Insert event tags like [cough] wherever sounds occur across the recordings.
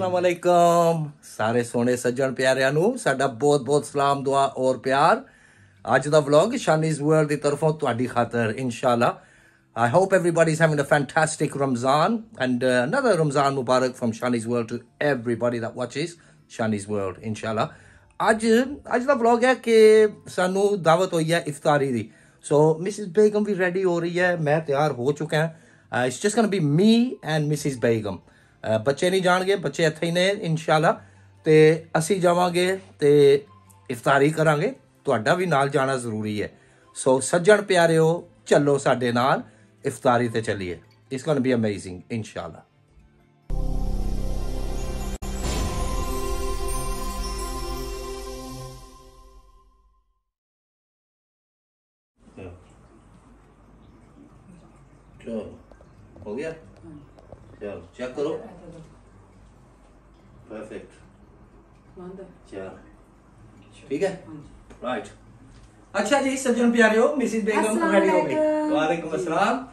ਅਸਲਾਮ ਵਾਲੇਕਮ ਸਾਰੇ ਸੋਹਣੇ ਸੱਜਣ ਪਿਆਰਿਆਂ ਨੂੰ ਸਾਡਾ ਬਹੁਤ ਬਹੁਤ ਸਲਾਮ ਦੁਆ ਔਰ ਪਿਆਰ ਅੱਜ ਦਾ ਵਲੌਗ ਸ਼ਾਨੀਜ਼ ਵਰਲਡ ਦੀ ਤਰਫੋਂ ਤੁਹਾਡੀ ਖਾਤਰ ਇਨਸ਼ਾਅੱਲਾ I hope everybody's having a fantastic Ramzan and uh, another Ramzan Mubarak from Shani's World to everybody that watches Shani's World, inshallah. ਅੱਜ ਅੱਜ ਦਾ ਵਲੌਗ ਹੈ ਕਿ ਸਾਨੂੰ ਦਾਵਤ ਹੋਈ ਹੈ ਇਫਤਾਰੀ ਦੀ ਸੋ ਮਿਸਿਸ ਬੇਗਮ ਵੀ ਰੈਡੀ ਹੋ ਰਹੀ ਹੈ ਮੈਂ ਤਿਆਰ ਹੋ ਚੁੱਕਾ ਹਾਂ it's just gonna be me and Mrs Begum بچے نہیں جان گے بچے اتنے ان شاء اللہ جا گے تو افطاری کریں گے ضروری ہے سو سجن پیا رہے ہو چلو سال افطاری سے چلیے اس گان بھی امزنگ ان شاء اللہ चलो चेक करो परफेक्ट चलो ठीक है राइट अच्छा जी सज्जन प्यारियो मिसिस बेगम अस्सलाम रेडी हो गई वालेकुम। वालेकुम अस्सलाम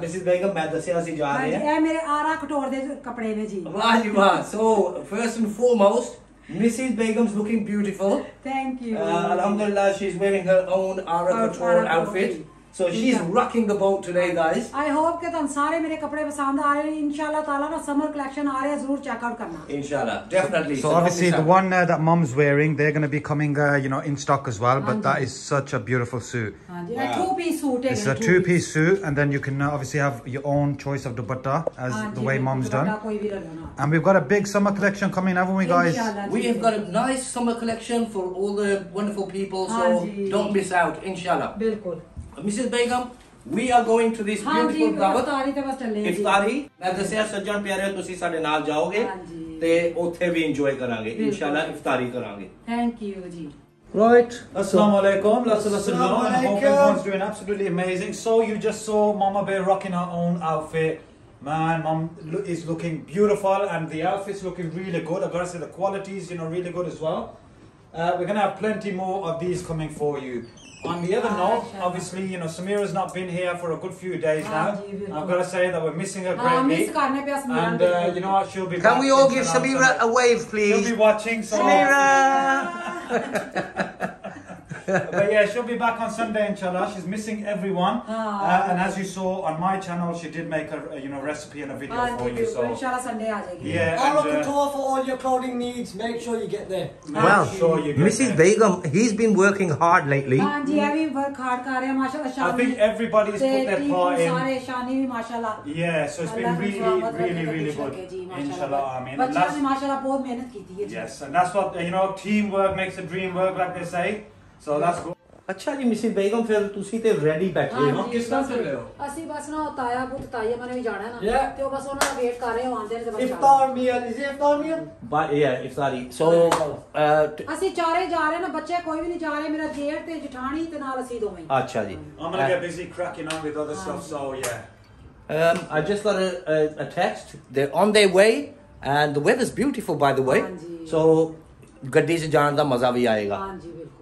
ਮਿਸਿਸ ਬੇਗਮ ਮੈਂ ਦੱਸਿਆ ਅਸੀਂ ਜਾ ਰਹੇ ਹਾਂਜੀ ਹਾਂ ਇਹ ਮੇਰੇ ਆਰਾ ਕਟੋਰ ਦੇ ਕੱਪੜੇ ਨੇ ਜੀ ਵਾਹ ਜੀ ਵਾਹ so first and foremost Mrs ਬੇਗਮ's looking beautiful thank you Uh, Alhamdulillah, she's wearing her own Ara Our Couture Ara outfit. So she's rocking the boat today, guys. I hope that all my मेरे कपड़े पसंद आ रहे हैं. summer collection आ रहे हैं to check out Inshallah, definitely. So, so obviously the one uh, that mom's wearing, they're going to be coming, uh, you know, in stock as well. But that is such a beautiful suit. Wow. A two-piece suit. It's a two-piece suit, and then you can uh, obviously have your own choice of dupatta as the way mom's done. And we've got a big summer collection coming, haven't we, guys? We have got a nice summer collection for all the wonderful people. So don't miss out, inshallah. Mrs. Begum, we are going to this ਹਾਂਜੀ beautiful dawat. ਇਫਤਾਰੀ ਤੇ ਬਸ ਚੱਲੇ ਹਾਂ ਜੀ ਇਫਤਾਰੀ ਮੈਂ ਦੱਸਿਆ ਸੱਜਣ ਪਿਆਰੇ ਤੁਸੀਂ ਸਾਡੇ ਨਾਲ ਜਾਓਗੇ ਹਾਂਜੀ। ਤੇ ਉੱਥੇ ਵੀ ਇੰਜੋਏ ਕਰਾਂਗੇ ਇਨਸ਼ਾਅੱਲਾ ਇਫਤਾਰੀ ਕਰਾਂਗੇ ਥੈਂਕ ਯੂ ਜੀ right Assalamu alaikum. Lots of lots of Assalamu love. I hope alaikum. everyone's doing absolutely amazing. So you just saw Mama Bear rocking her own outfit. Man, Mom lo- is looking beautiful, and the outfit's looking really good. I've got to say the quality's you know really good as well. Uh, we're gonna have plenty more of these coming for you. On the other note, obviously, you know, Samira's not been here for a good few days now. I've got to say that we're missing her greatly. And, uh, you know what, she'll be Can we all give Samira a wave, please? She'll be watching. So Samira! [laughs] [laughs] but yeah, she'll be back on Sunday, inshallah. She's missing everyone. Uh, and as you saw on my channel, she did make a, a you know recipe and a video for you. So inshallah, Sunday Yeah. I'm looking uh, tour for all your clothing needs. Make sure you get there. Wow. Sure you Mrs. There. Begum, he's been working hard lately. Yeah, I think everybody's put their part in. Yeah, so it's been really, really, really good. Inshallah, Ameen. Yes, and that's what, you know, teamwork makes the dream work, like they say. So that's good. ਅੱਛਾ ਜੀ Mrs Begum ਫਿਰ ਤੁਸੀਂ ਤੇ ready ਬੈਠੇ ਹੋ ਹਾਂਜੀ, ਕਿਸ ਤਰ੍ਹਾਂ ਬਸ ਚੱਲ ਰਹੇ ਹੋ? ਅਸੀਂ ਬਸ ਨਾ ਉਹ ਤਾਇਆ ਪੁੱਤ ਤਾਇਆ ਮਨੇ ਵੀ ਜਾਣਾ ਹੈ ਨਾ Yeah. ਤੇ ਉਹ ਬਸ ਉਹਨਾਂ ਦਾ ਵੇਟ ਕਰ ਰਹੇ ਹੋ ਆਂਦੇ ਨੇ ਤੇ ਬਸ ਜਾਣਾ। Iftar meal. Is it iftar meal? But yeah, ਇਫਤਾਰੀ so uh, ਅਸੀਂ ਚਾਰੇ ਜਾ ਰਹੇ ਨਾ ਬੱਚੇ ਕੋਈ ਵੀ ਨਹੀਂ ਜਾ ਰਹੇ ਮੇਰਾ ਜੇਠ ਤੇ ਜਠਾਣੀ ਤੇ ਨਾਲ ਅਸੀਂ ਦੋਵੇਂ ਹੀ। ਅੱਛਾ ਜੀ I'm gonna get busy cracking on with other stuff. So yeah. Um, I just got a, a, a text. They're on their way, and the weather's beautiful, by the way. ਹਾਂਜੀ। So, ਗੱਡੀ 'ਚ ਜਾਣ ਦਾ ਮਜ਼ਾ ਵੀ ਆਏਗਾ ਹਾਂਜੀ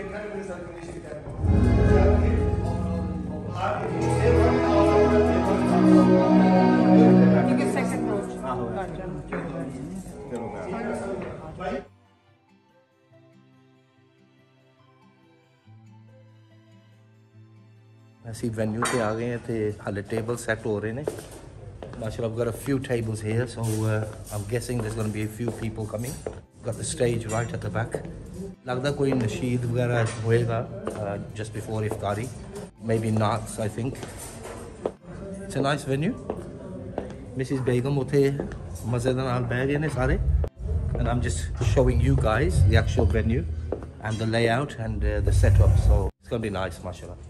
exactly the circulation carrier. ਅਸੀਂ venue ਤੇ ਆ ਗਏ ਹਾਂ ਤੇ ਹਾਲੇ ਟੇਬਲ ਸੈੱਟ ਹੋ ਰਹੇ ਨੇ I've got a few tables here, so uh, I'm guessing there's going to be a few people coming. Got the stage right at the back. लगता कोई नशीद वगैरह होएगा just before इफ्तारी maybe not I think it's a nice venue Mrs Begum उथे मज़े के नाल बह गए ने सारे and I am just showing you guys the actual venue and the layout and the setup so it's gonna be nice माशाल्लाह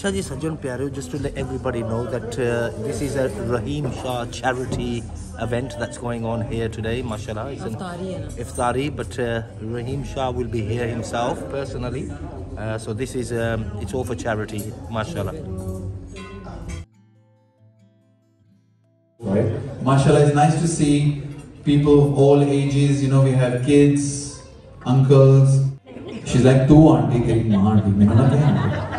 Shah ji, Sajjan just to let everybody know that uh, this is a Rahim Shah charity event that's going on here today, mashallah. It's an iftari, but uh, Rahim Shah will be here himself personally. Uh, so this is, um, it's all for charity, mashallah. Right. Mashallah, it's nice to see people of all ages, you know, we have kids, uncles. She's like, two auntie, getting auntie.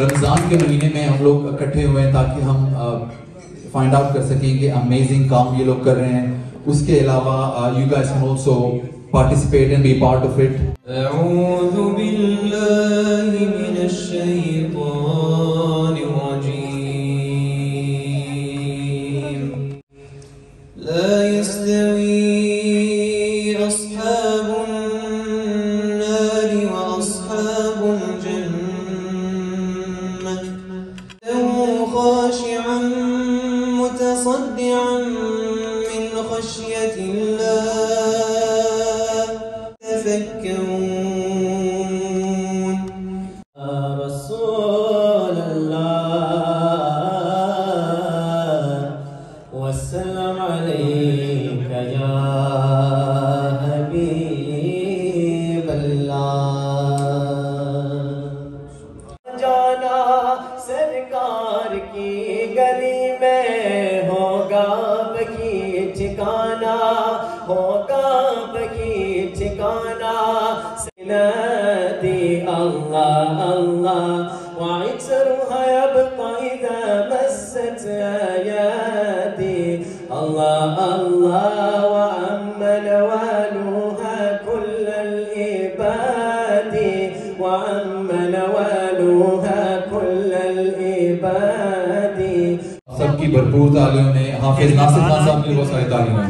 Ramadan کے مہینے میں ہم لوگ اکٹھے ہوئے ہیں تاکہ ہم فائنڈ آؤٹ کر سکیں کہ امیزنگ کام یہ لوگ کر رہے ہیں۔ اس کے علاوہ you guys guys also participate and be part of it اعوذ باللہ خاشعا متصدعا من خشية الله آياتي. الله الله وأما نوالها كل الإباد وأما نوالها كل الإباد سب کی بھرپور تعلیوں نے حافظ ناصر خان صاحب نے بہت ساری تعلیمیں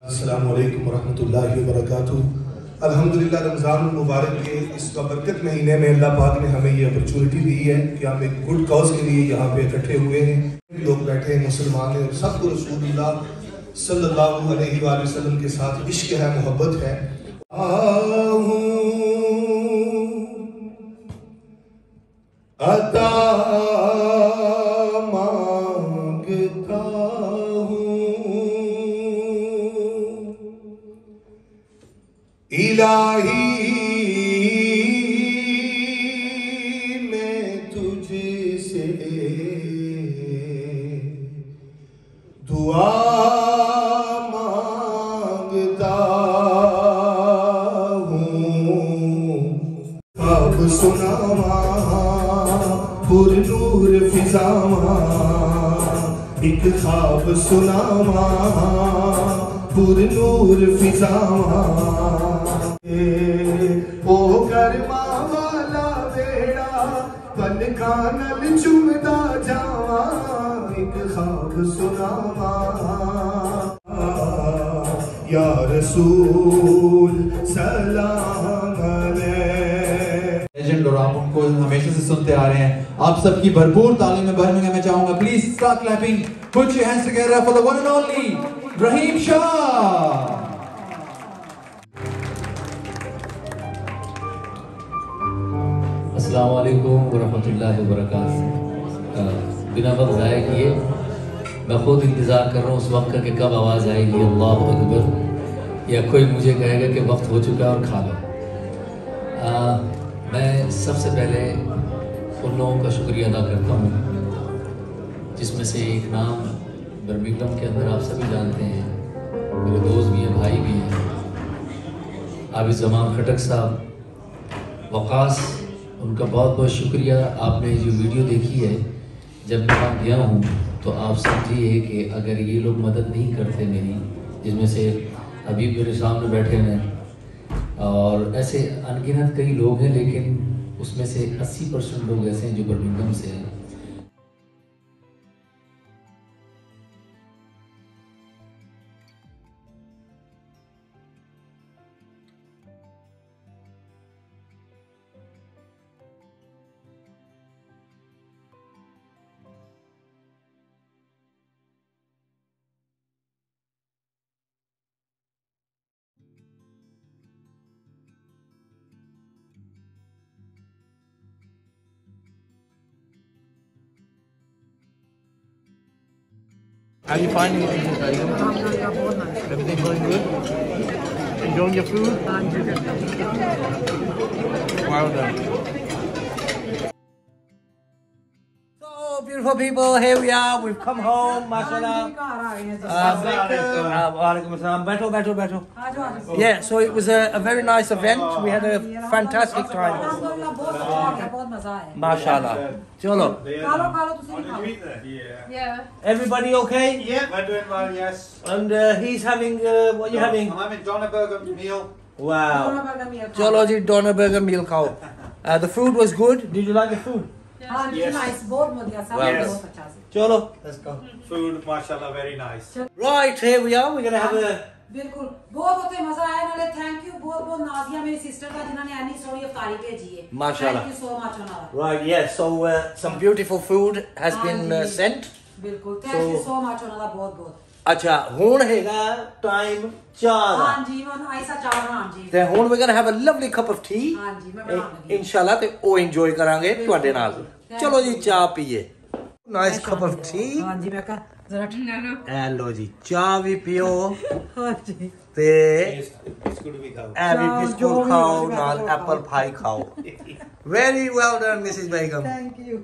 السلام علیکم ورحمۃ اللہ وبرکاتہ۔ الحمدللہ رمضان المبارک کے اس بابرکت مہینے میں اللہ پاک نے ہمیں یہ اپرچونٹی دی ہے کہ ہم ایک گڈ کاؤز کے لیے یہاں پہ اکٹھے ہوئے ہیں۔ لوگ بیٹھے ہیں، مسلمان ہیں، سب کو رسول اللہ صلی اللہ علیہ وآلہ وسلم کے ساتھ عشق ہے، محبت ہے۔ آہوں، عطا الہی میں تجھ سے دعا مانگتا ہوں۔ اب سناواں پر نور فضاواں ایک خواب سنا پر نور فضاواں یا رسول سلام اور آپ ان کو ہمیشہ سے سنتے آ رہے ہیں۔ آپ سب کی بھرپور تعلیم میں بھرنے میں چاہوں گا۔ Please start clapping put your hands together for the one and only Rahim Shah السلام علیکم ورحمۃ اللہ وبرکاتہ بنا وقت ضائع کیے۔ میں خود انتظار کر رہا ہوں، اس وقت کا کہ کب آواز آئے گی، اللہ اکبر۔ یا کوئی مجھے کہے گا کہ وقت ہو چکا اور کھا لو۔ میں سب سے پہلے ان لوگوں کا شکریہ ادا کرتا ہوں، جس میں سے ایک نام برمنگم کے اندر آپ سبھی جانتے ہیں، میرے دوست بھی ہیں، بھائی بھی ہیں۔ آبی زمان کھٹک صاحب، وقاص، ان کا بہت بہت شکریہ۔ آپ نے جو ویڈیو دیکھی ہے جب میں وہاں گیا ہوں تو آپ سمجھیے کہ اگر یہ لوگ مدد نہیں کرتے میری، جس میں سے ابھی میرے سامنے بیٹھے ہیں، اور ایسے ان گنت کئی لوگ ہیں، لیکن اس میں سے اسی پرسنٹ لوگ ایسے ہیں جو برمنگم سے ہیں۔ How you finding? Everything going good? Enjoying your food? Well done. People. Here we are. We've come home. MashaAllah. Battle, battle, battle. Yeah, so it was a, a, very nice event. We had a fantastic time. MashaAllah. Cholo. Yeah. Everybody okay? Yeah, we're doing well, yes. And uh, he's having, uh, what are you having? I'm having Donna Burger meal. Wow. Cholo ji, Donna Burger meal cow. [laughs] Uh, the food was good. Did you like the food? ਹਾਂ ਜੀ nice ਬਹੁਤ ਵਧੀਆ ਸਭ Well, ਬਹੁਤ ਅੱਛਾ ਸੀ Cholo. Let's go. Food, mashallah, very nice. Right, here we are. We're going to have a... ਬਿਲਕੁਲ ਬਹੁਤ ਉੱਥੇ ਮਜ਼ਾ ਆਇਆ ਨਾਲੇ ਥੈਂਕ ਯੂ ਬਹੁਤ ਬਹੁਤ ਨਾਜ਼ੀਆ ਮੇਰੀ ਸਿਸਟਰ ਦਾ ਜਿਨ੍ਹਾਂ ਨੇ ਐਨੀ ਸੋਹਣੀ ਅਫਤਾਰੀ ਭੇਜੀ ਹੈ ਮਾਸ਼ਾਅੱਲਾ। ਥੈਂਕ ਯੂ ਸੋ ਮਚ ਉਹਨਾਂ ਦਾ Right, yes. So uh, some beautiful food has been uh, ਹਾਂਜੀ। sent. ਬਿਲਕੁਲ thank So- you so much ਉਹਨਾਂ ਦਾ ਬਹੁਤ ਬਹੁਤ ਅੱਛਾ ਹੁਣ ਹੈਗਾ ਟਾਈਮ ਚਾਹ ਦਾ ਹਾਂਜੀ ਮੈਂ ਆਇਸਾ ਚਾਹ ਬਣਾਉਣ ਜੀ। ਤੇ ਹੁਣ going to have a lovely cup of tea. ਹਾਂਜੀ ਮੈਂ ਬਣਾਉਣ ਲੱਗੀ। ਇਨਸ਼ਾਅੱਲਾ ਤੇ ਉਹ ਇੰਜੋਏ ਕਰਾਂਗੇ ਤੁਹਾਡੇ ਨਾਲ। ਚਲੋ ਜੀ ਚਾਹ ਪੀਏ। ਨਾਈਸ ਕੱਪ ਆਫ ਟੀ ਹਾਂਜੀ ਮੈਂ ਕਹਾ ਜ਼ਰਾ ਐ ਲੋ ਜੀ ਚਾਹ ਵੀ ਪੀਓ। ਹਾਂਜੀ। ਤੇ ਬਿਸਕੁਟ ਵੀ ਖਾਓ। ਐ ਵੀ ਬਿਸਕੁਟ ਵੀ ਖਾਓ ਨਾਲ ਐਪਲ ਪਾਈ ਖਾਓ। Very well done Mrs Begum thank you